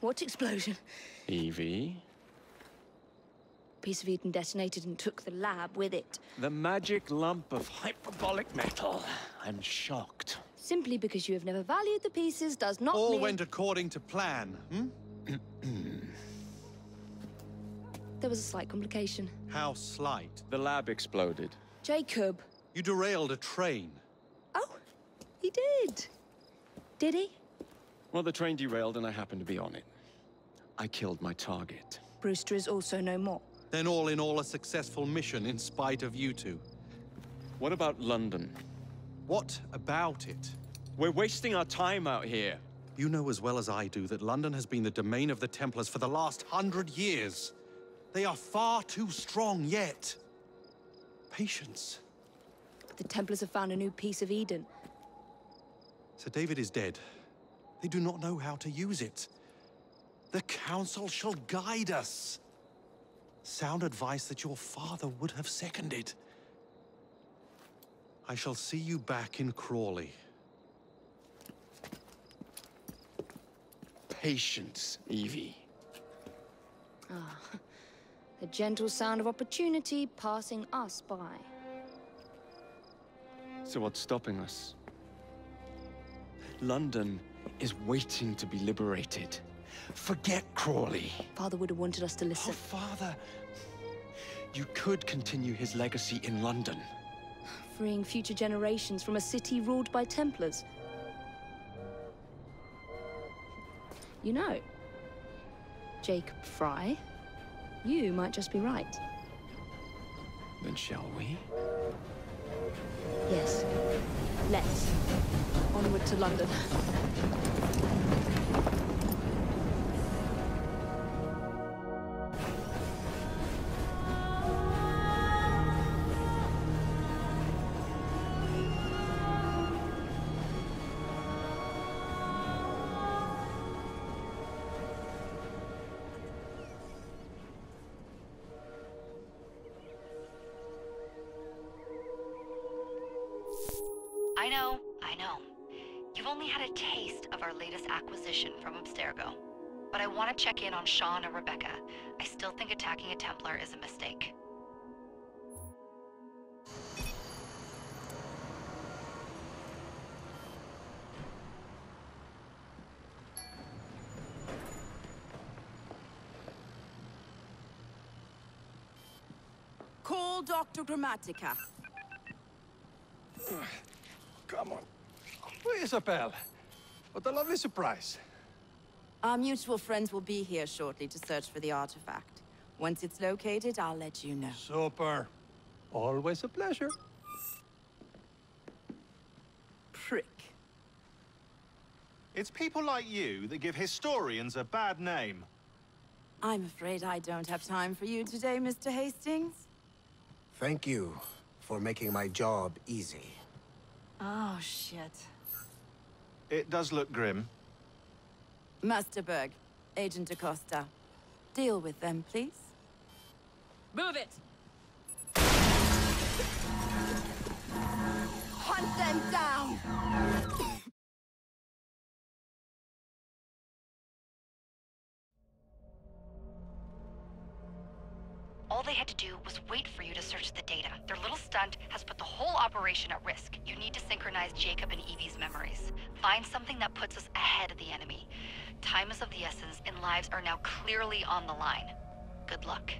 What explosion? Evie? Piece of Eden detonated and took the lab with it. The magic lump of hyperbolic metal. I'm shocked. Simply because you have never valued the pieces does not All mean... went according to plan, hmm? There was a slight complication. How slight. The lab exploded. Jacob. You derailed a train. Oh, he did. Did he? Well, the train derailed and I happened to be on it. I killed my target. Brewster is also no more. Then all in all a successful mission in spite of you two. What about London? What about it? We're wasting our time out here. You know as well as I do that London has been the domain of the Templars for the last hundred years. They are far too strong yet. Patience. The Templars have found a new piece of Eden. Sir David is dead. They do not know how to use it. The Council shall guide us. Sound advice that your father would have seconded. I shall see you back in Crawley. Patience, Evie. Ah. The gentle sound of opportunity passing us by. So what's stopping us? London is waiting to be liberated. Forget Crawley. Father would have wanted us to listen. Oh, father. You could continue his legacy in London. Freeing future generations from a city ruled by Templars. You know, Jacob Frye, you might just be right. Then shall we? Yes. Let's. Onward to London. Know, I know. You've only had a taste of our latest acquisition from Abstergo. But I want to check in on Shaun and Rebecca. I still think attacking a Templar is a mistake. Call Dr. Grammatica. Come on. Isabel. What a lovely surprise. Our mutual friends will be here shortly to search for the artifact. Once it's located, I'll let you know. Super. Always a pleasure. Prick. It's people like you that give historians a bad name. I'm afraid I don't have time for you today, Mr. Hastings. Thank you for making my job easy. Oh, shit. It does look grim. Master Berg, Agent Acosta. Deal with them, please. Move it! Hunt them down! All they had to do was wait for you to search the data. Their little stunt has put the whole operation at risk. You need to synchronize Jacob and Evie's memories. Find something that puts us ahead of the enemy. Time is of the essence, and lives are now clearly on the line. Good luck.